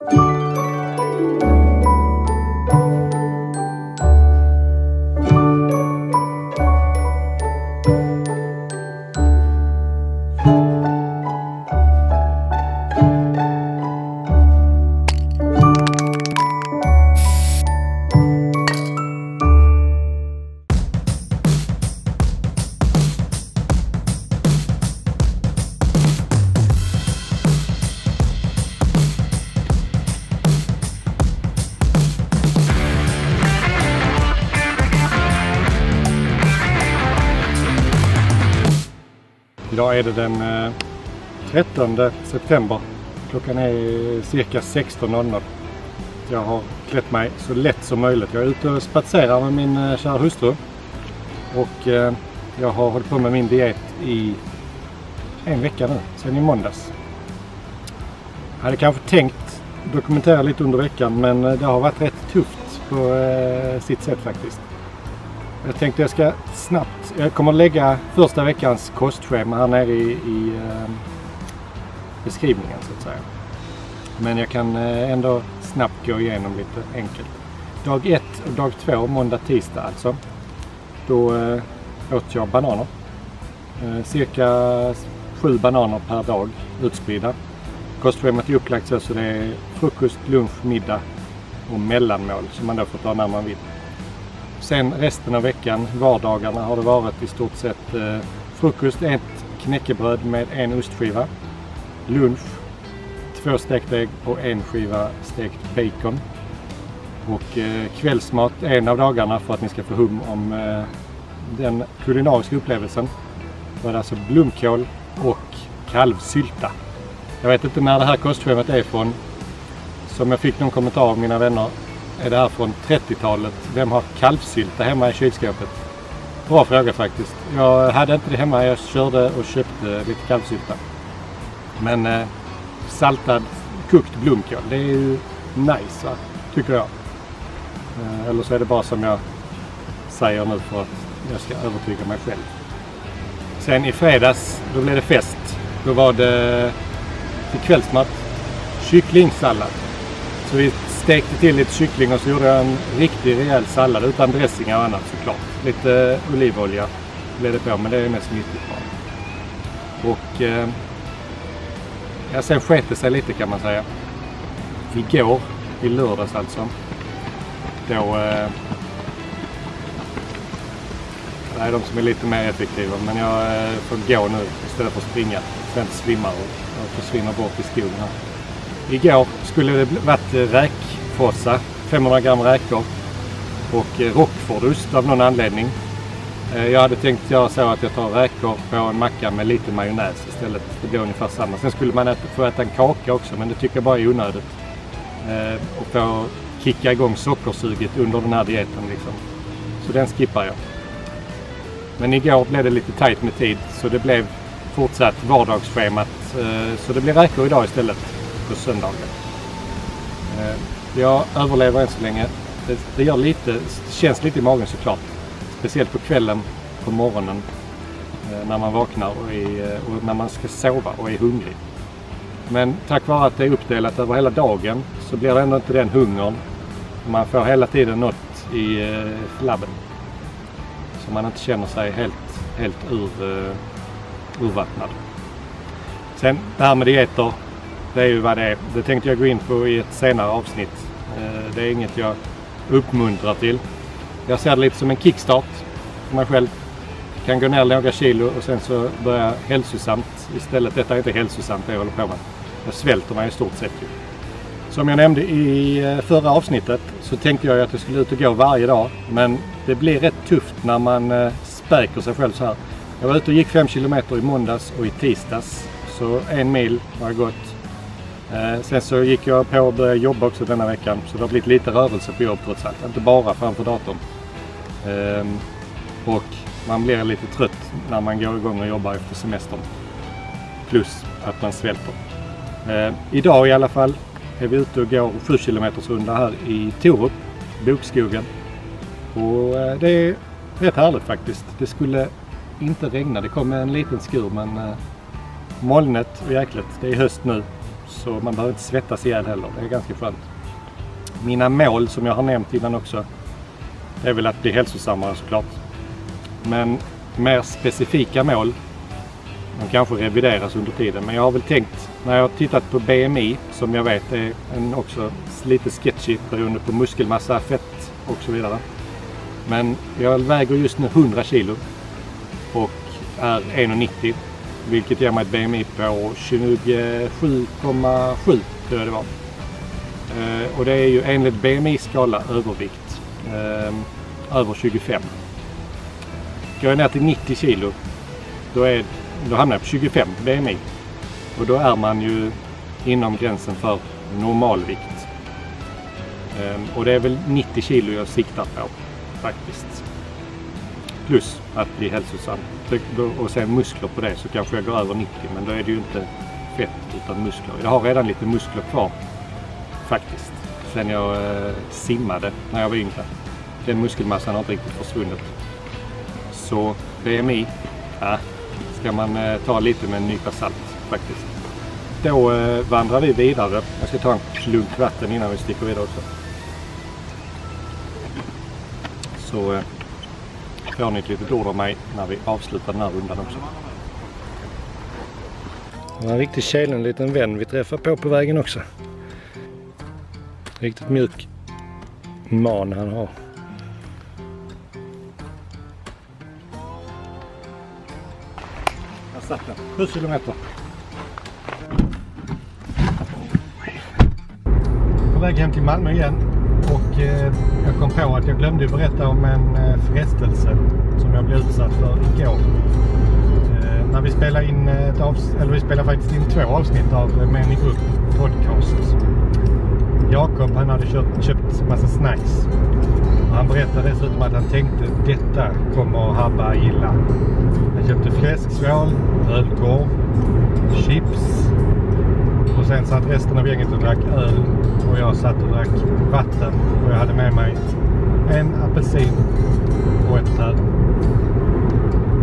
you. Idag är det den eh, 13 september. Klockan är cirka 16.00. Jag har klätt mig så lätt som möjligt. Jag är ute och spatserar med min eh, kära hustru. Och eh, jag har hållit på med min diet i en vecka nu, sedan i måndags. Jag hade kanske tänkt dokumentera lite under veckan men det har varit rätt tufft på sitt sätt faktiskt. Jag tänkte jag ska snabbt, jag kommer att lägga första veckans kostschema här nere i, i eh, beskrivningen så att säga. Men jag kan eh, ändå snabbt gå igenom lite enkelt. Dag 1 och dag 2, måndag, tisdag alltså. Då eh, åt jag bananer. Eh, cirka sju bananer per dag utspridda. Kostschemat är upplagt så, så det är frukost, lunch, middag och mellanmål som man då får ta när man vill. Sen resten av veckan, vardagarna, har det varit i stort sett eh, frukost, ett knäckebröd med en ostskiva. Lunch, två stekta ägg och en skiva stekt bacon. Och eh, kvällsmat en av dagarna för att ni ska få hum om eh, den kulinariska upplevelsen. Var det alltså blomkål och kalvsylta. Jag vet inte när det här kostschemat är från. Som jag fick någon kommentar av mina vänner är det här från 30-talet. Vem har kalvsylta hemma i kylskåpet? Bra fråga faktiskt. Jag hade inte det hemma. Jag körde och köpte lite kalvsylta. Men eh, saltad kokt blomkål, det är ju nice va? tycker jag. Eh, eller så är det bara som jag säger nu för att jag ska övertyga mig själv. Sen i fredags, då blev det fest. Då var det eh, till kvällsmat kycklingsallad. Så vi stekte till lite kyckling och så gjorde jag en riktig rejäl sallad utan dressingar och annat såklart. Lite eh, olivolja blev det på men det är mest nyttigt bara. Och eh, ja, sen sket det sig lite kan man säga. Igår, i lördags alltså, då eh, det är de som är lite mer effektiva men jag eh, får gå nu istället för att springa. Sen svimmar och, och försvinner bort i skogen här. Igår skulle det varit eh, räk räkpåsar, 500 gram räkor och eh, rockfordost av någon anledning. Eh, jag hade tänkt göra så att jag tar räkor på en macka med lite majonnäs istället. Det blir ungefär samma. Sen skulle man få äta en kaka också men det tycker jag bara är onödigt. Eh, och få kicka igång sockersuget under den här dieten liksom. Så den skippar jag. Men igår blev det lite tajt med tid så det blev fortsatt vardagsschemat. Eh, så det blir räkor idag istället på söndagen. Jag överlever än så länge. Det, det, gör lite, det känns lite i magen såklart. Speciellt på kvällen, på morgonen. Eh, när man vaknar och, är, eh, och när man ska sova och är hungrig. Men tack vare att det är uppdelat över hela dagen så blir det ändå inte den hungern. Man får hela tiden något i labben. flabben. Så man inte känner sig helt, helt ur, urvattnad. Sen det här med dieter det är ju vad det är. Det tänkte jag gå in på i ett senare avsnitt. Eh, det är inget jag uppmuntrar till. Jag ser det lite som en kickstart för mig själv. Jag kan gå ner några kilo och sen så börja hälsosamt istället. Detta är inte hälsosamt det jag håller på med. Jag svälter mig i stort sett ju. Som jag nämnde i eh, förra avsnittet så tänkte jag att jag skulle ut och gå varje dag. Men det blir rätt tufft när man eh, späker sig själv så här. Jag var ute och gick 5 kilometer i måndags och i tisdags. Så en mil har jag gått Eh, sen så gick jag på och började jobba också denna veckan så det har blivit lite rörelse på jobb trots allt. Inte bara framför datorn. Ehm, och man blir lite trött när man går igång och jobbar efter semestern. Plus att man svälter. Ehm, idag i alla fall är vi ute och går 7 km runda här i Torup, Bokskogen. Och eh, det är rätt härligt faktiskt. Det skulle inte regna. Det kom en liten skur men eh, molnet och jäkligt. Det är höst nu så man behöver inte svettas ihjäl heller. Det är ganska skönt. Mina mål som jag har nämnt innan också. Det är väl att bli hälsosammare såklart. Men mer specifika mål. De kanske revideras under tiden. Men jag har väl tänkt när jag har tittat på BMI som jag vet är en också lite sketchy beroende på muskelmassa, fett och så vidare. Men jag väger just nu 100 kilo och är 1,90 vilket ger mig ett BMI på 27,7 tror jag det var. Eh, och det är ju enligt BMI skala övervikt. Eh, över 25. Går jag ner till 90 kilo då, är, då hamnar jag på 25 BMI. Och då är man ju inom gränsen för normalvikt. Eh, och det är väl 90 kilo jag siktar på faktiskt. Plus att bli hälsosam. Och sen muskler på det så kanske jag går över 90 men då är det ju inte fett utan muskler. Jag har redan lite muskler kvar faktiskt. Sen jag eh, simmade när jag var yngre. Den muskelmassan har inte riktigt försvunnit. Så BMI, ja, ska man eh, ta lite med en nypa salt faktiskt. Då eh, vandrar vi vidare. Jag ska ta en klunk vatten innan vi sticker vidare också. Så eh, får ni ett litet ord av mig när vi avslutar den här rundan också. Det var en riktigt kälen liten vän vi träffade på på vägen också. Riktigt mjuk man han har. Där satt den. 7 kilometer. På väg hem till Malmö igen. Och eh, jag kom på att jag glömde berätta om en eh, frestelse som jag blev utsatt för igår. Eh, när vi spelade in ett avsnitt, eller vi spelade faktiskt in två avsnitt av eh, Män i grupp podcast. Jakob han hade köpt, köpt massa snacks. Och han berättade dessutom att han tänkte detta kommer Habba gilla. Han köpte fläsksvål, ölkorv, chips sen satt resten av gänget och drack öl och jag satt och drack vatten och jag hade med mig en apelsin och ett träd.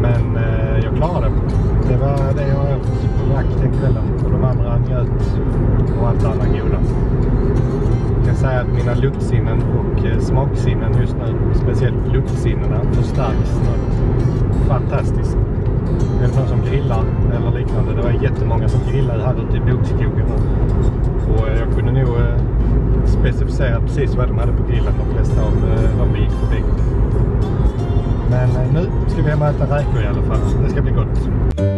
Men eh, jag klarade det. Det var det jag åt och drack den kvällen och de andra njöt och allt annat goda. Jag kan säga att mina luktsinnen och eh, smaksinnen just nu, speciellt luktsinnena, förstärks något fantastiskt. Är det någon som grillar eller liknande? Det var jättemånga som grillade här ute i bokskogen. Och eh, jag kunde nog eh, specificera precis vad de hade på grillen, de flesta av eh, de vi gick förbi. Men nu ska vi hem och äta räkor i alla fall. Det ska bli gott.